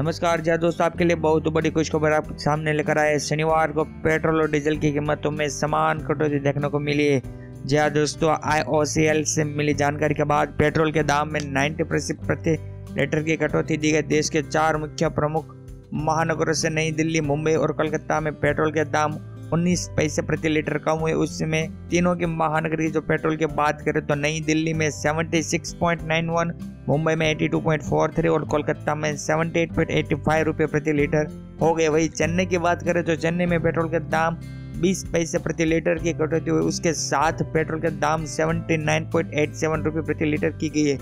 नमस्कार, जय दोस्तों, आपके लिए बहुत बड़ी खुशखबर आपके सामने लेकर आए शनिवार को पेट्रोल और डीजल की कीमतों में समान कटौती देखने को मिली है। जय दोस्तों आई से मिली जानकारी के बाद पेट्रोल के दाम में 90 प्रतिशत प्रति लीटर की कटौती दी गई। देश के चार मुख्य प्रमुख महानगरों से नई दिल्ली, मुंबई और कलकत्ता में पेट्रोल के दाम 19 पैसे प्रति लीटर कम हुए। उसमें तीनों के महानगर की जो पेट्रोल की बात करें तो नई दिल्ली में 76.91 मुंबई में 82.43 और कोलकाता में 78.85 रुपए प्रति लीटर हो गए। वही चेन्नई की बात करें तो चेन्नई में पेट्रोल के दाम 20 पैसे प्रति लीटर की कटौती हुई। उसके साथ पेट्रोल के दाम 79.87 रुपए प्रति लीटर की गई है।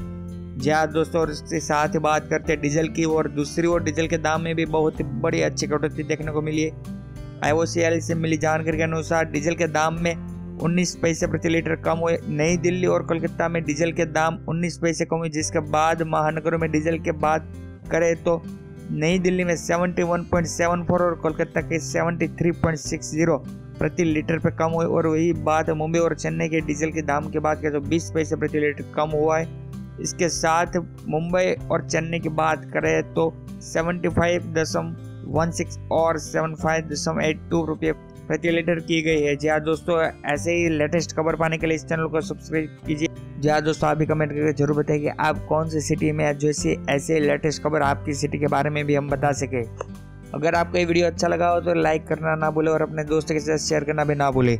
जी हाँ दोस्तों, और इसके साथ ही बात करते हैं डीजल की, और दूसरी ओर डीजल के दाम में भी बहुत बड़ी अच्छी कटौती देखने को मिली है। IOCL से मिली जानकारी के अनुसार डीजल के दाम में 19 पैसे प्रति लीटर कम हुए। नई दिल्ली और कोलकाता में डीजल के दाम 19 पैसे कम हुए, जिसके बाद महानगरों में डीजल के बात करें तो नई दिल्ली में 71.74 और कोलकाता के 73.60 प्रति लीटर पे कम हुए। और वही बात मुंबई और चेन्नई के डीजल के दाम की बात करें तो 20 पैसे प्रति लीटर कम हुआ है। इसके साथ मुंबई और चेन्नई की बात करें तो सेवेंटी फाइव दशम वन सिक्स और सेवन फाइव दशम एट टू रुपये प्रति लीटर की गई है। जी हाँ दोस्तों, ऐसे ही लेटेस्ट खबर पाने के लिए इस चैनल को सब्सक्राइब कीजिए। जी हाँ दोस्तों, आप भी कमेंट करके ज़रूर बताइए कि आप कौन सी सिटी में जैसे ऐसे लेटेस्ट खबर आपकी सिटी के बारे में भी हम बता सके। अगर आपको ये वीडियो अच्छा लगा हो तो लाइक करना ना भूले और अपने दोस्तों के साथ शेयर करना भी ना भूले।